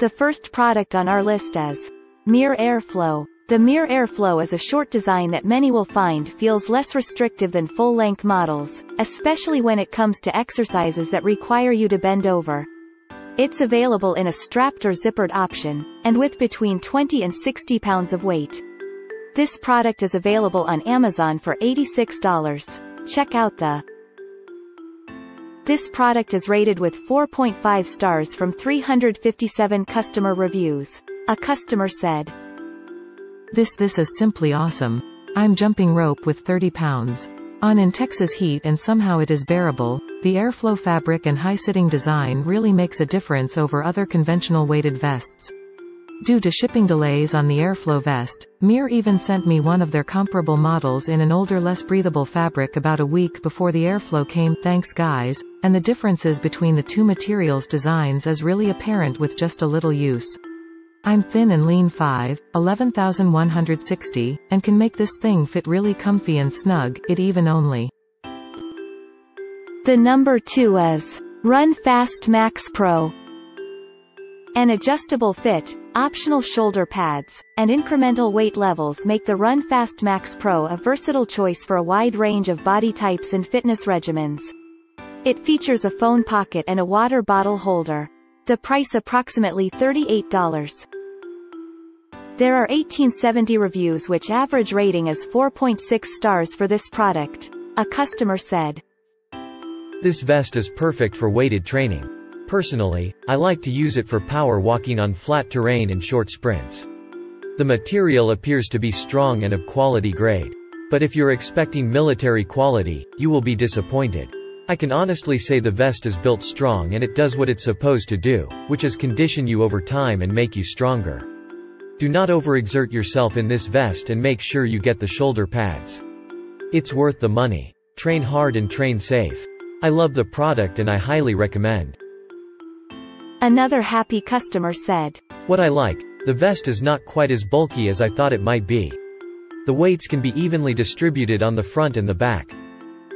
The first product on our list is Mir Airflow. The Mir Airflow is a short design that many will find feels less restrictive than full-length models, especially when it comes to exercises that require you to bend over. It's available in a strapped or zippered option, and with between 20 and 60 pounds of weight. This product is available on Amazon for $86. Check out the This product is rated with 4.5 stars from 357 customer reviews. A customer said, This this is simply awesome. I'm jumping rope with 30 pounds. On in Texas heat and somehow it is bearable, the airflow fabric and high-sitting design really makes a difference over other conventional weighted vests. Due to shipping delays on the airflow vest, Mir even sent me one of their comparable models in an older less breathable fabric about a week before the airflow came thanks guys, and the differences between the two materials designs is really apparent with just a little use. I'm thin and lean 5, 11,160, and can make this thing fit really comfy and snug, it even only. The number 2 is Run Fast Max Pro. An adjustable fit, optional shoulder pads, and incremental weight levels make the Run Fast Max Pro a versatile choice for a wide range of body types and fitness regimens. It features a phone pocket and a water bottle holder. The price approximately $38. There are 1870 reviews which average rating is 4.6 stars for this product. A customer said. This vest is perfect for weighted training. Personally, I like to use it for power walking on flat terrain and short sprints. The material appears to be strong and of quality grade. But if you're expecting military quality, you will be disappointed. I can honestly say the vest is built strong and it does what it's supposed to do, which is condition you over time and make you stronger. Do not overexert yourself in this vest and make sure you get the shoulder pads. It's worth the money. Train hard and train safe. I love the product and I highly recommend. Another happy customer said. What I like, the vest is not quite as bulky as I thought it might be. The weights can be evenly distributed on the front and the back.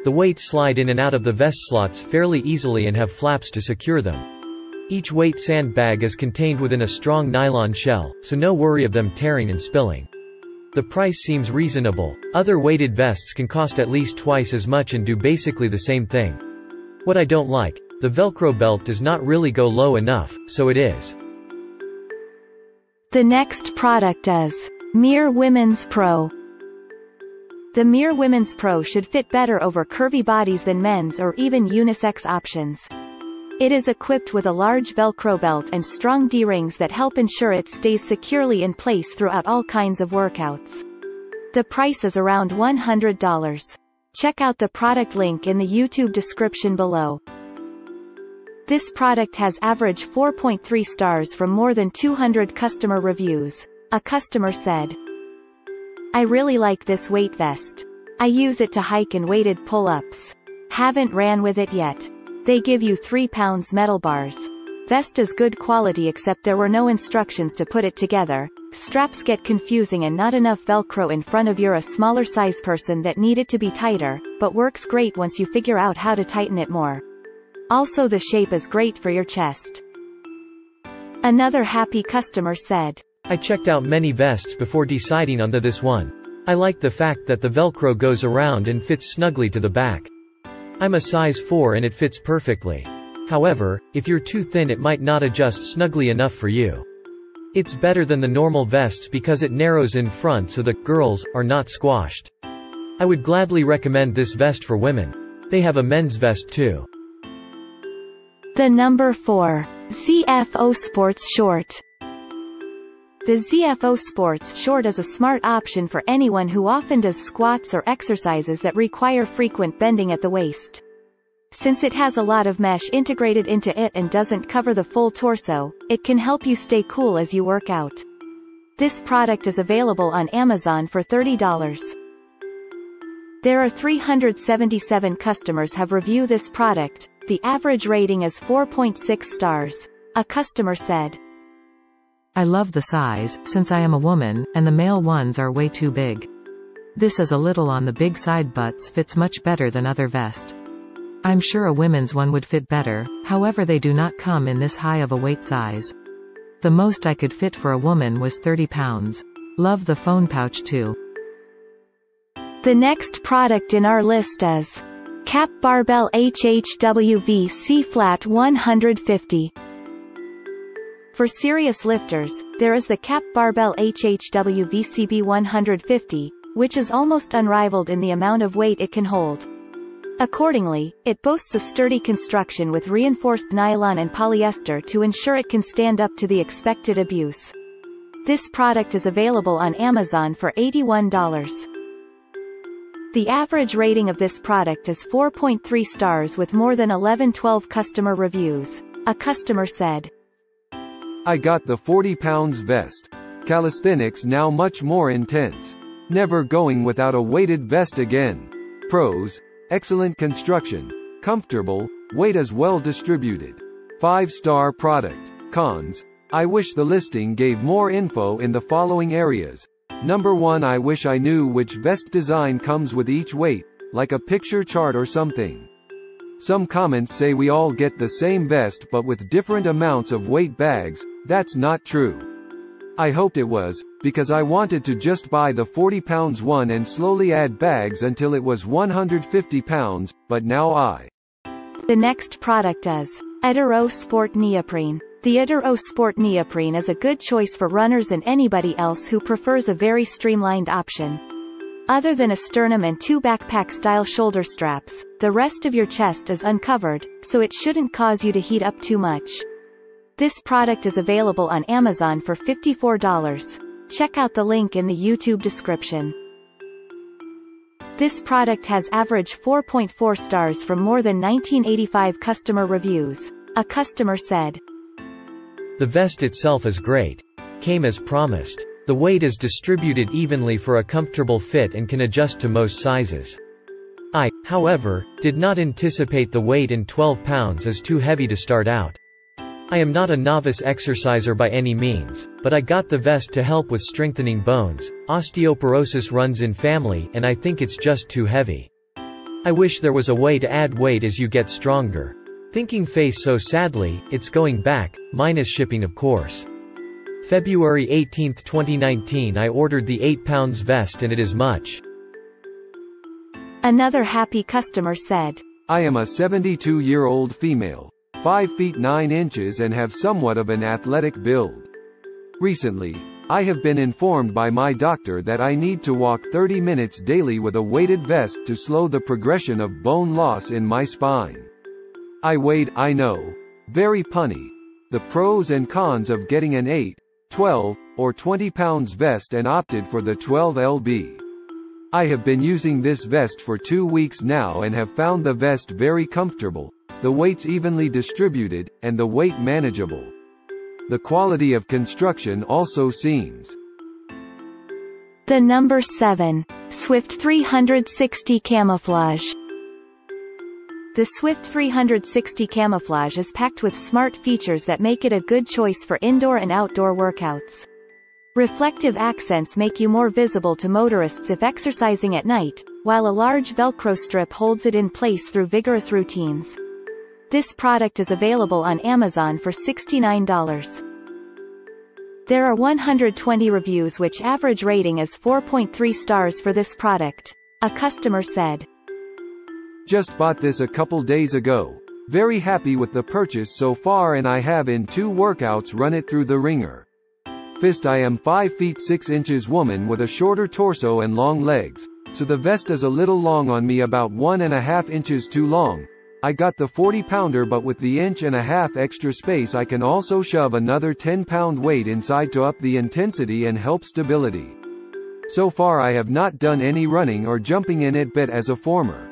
The weights slide in and out of the vest slots fairly easily and have flaps to secure them. Each weight sandbag is contained within a strong nylon shell, so no worry of them tearing and spilling. The price seems reasonable. Other weighted vests can cost at least twice as much and do basically the same thing. What I don't like, the Velcro belt does not really go low enough, so it is. The next product is Mir Women's Pro. The Mir Women's Pro should fit better over curvy bodies than men's or even unisex options. It is equipped with a large Velcro belt and strong D-rings that help ensure it stays securely in place throughout all kinds of workouts. The price is around $100. Check out the product link in the YouTube description below. This product has average 4.3 stars from more than 200 customer reviews. A customer said, I really like this weight vest. I use it to hike and weighted pull-ups. Haven't ran with it yet. They give you 3 pounds metal bars. Vest is good quality except there were no instructions to put it together. Straps get confusing and not enough velcro in front of you're a smaller size person that need it to be tighter, but works great once you figure out how to tighten it more. Also the shape is great for your chest. Another happy customer said. I checked out many vests before deciding on the this one. I like the fact that the velcro goes around and fits snugly to the back. I'm a size 4 and it fits perfectly. However, if you're too thin it might not adjust snugly enough for you. It's better than the normal vests because it narrows in front so the girls are not squashed. I would gladly recommend this vest for women. They have a men's vest too. The number 4. ZFOsports Short. The ZFOsports Short is a smart option for anyone who often does squats or exercises that require frequent bending at the waist. Since it has a lot of mesh integrated into it and doesn't cover the full torso, it can help you stay cool as you work out. This product is available on Amazon for $30. There are 377 customers have reviewed this product, the average rating is 4.6 stars. A customer said, I love the size, since I am a woman, and the male ones are way too big. This is a little on the big side butts fits much better than other vest. I'm sure a women's one would fit better, however they do not come in this high of a weight size. The most I could fit for a woman was 30 pounds. Love the phone pouch too. The next product in our list is Cap Barbell HHWV C-Flat 150. For serious lifters, there is the Cap Barbell HHW VCB 150, which is almost unrivaled in the amount of weight it can hold. Accordingly, it boasts a sturdy construction with reinforced nylon and polyester to ensure it can stand up to the expected abuse. This product is available on Amazon for $81. The average rating of this product is 4.3 stars with more than 11-12 customer reviews. A customer said, I got the 40 pounds vest. Calisthenics now much more intense. Never going without a weighted vest again. Pros, excellent construction, comfortable, weight is well distributed. 5-star product. Cons, I wish the listing gave more info in the following areas. Number 1 I wish I knew which vest design comes with each weight, like a picture chart or something. Some comments say we all get the same vest but with different amounts of weight bags, that's not true. I hoped it was, because I wanted to just buy the 40 pounds one and slowly add bags until it was 150 pounds, but now I. The next product is Aduro Sport Neoprene. The Aduro Sport Neoprene is a good choice for runners and anybody else who prefers a very streamlined option. Other than a sternum and two backpack-style shoulder straps, the rest of your chest is uncovered, so it shouldn't cause you to heat up too much. This product is available on Amazon for $54. Check out the link in the YouTube description. This product has average 4.4 stars from more than 1985 customer reviews. A customer said, The vest itself is great. Came as promised. The weight is distributed evenly for a comfortable fit and can adjust to most sizes. I, however, did not anticipate the weight in 12 pounds as too heavy to start out. I am not a novice exerciser by any means, but I got the vest to help with strengthening bones. Osteoporosis runs in family and I think it's just too heavy. I wish there was a way to add weight as you get stronger. Thinking face so sadly, it's going back, minus shipping of course. February 18, 2019 I ordered the 8 pounds vest and it is much. Another happy customer said, I am a 72-year-old female, 5 feet 9 inches and have somewhat of an athletic build. Recently, I have been informed by my doctor that I need to walk 30 minutes daily with a weighted vest to slow the progression of bone loss in my spine. I weighed, I know. Very punny. The pros and cons of getting an 8, 12, or 20 pounds vest and opted for the 12 lb. I have been using this vest for two weeks now and have found the vest very comfortable, the weights evenly distributed, and the weight manageable. The quality of construction also seems. The number 7. Swift 360 Camouflage. The Swift 360 Camouflage is packed with smart features that make it a good choice for indoor and outdoor workouts. Reflective accents make you more visible to motorists if exercising at night, while a large Velcro strip holds it in place through vigorous routines. This product is available on Amazon for $69. There are 120 reviews which average rating is 4.3 stars for this product. A customer said, Just bought this a couple days ago. Very happy with the purchase so far and I have in two workouts run it through the ringer. Fist I am 5 feet 6 inches woman with a shorter torso and long legs, so the vest is a little long on me about one and a half inches too long. I got the 40 pounder but with the inch and a half extra space I can also shove another 10 pound weight inside to up the intensity and help stability. So far I have not done any running or jumping in it but as a former.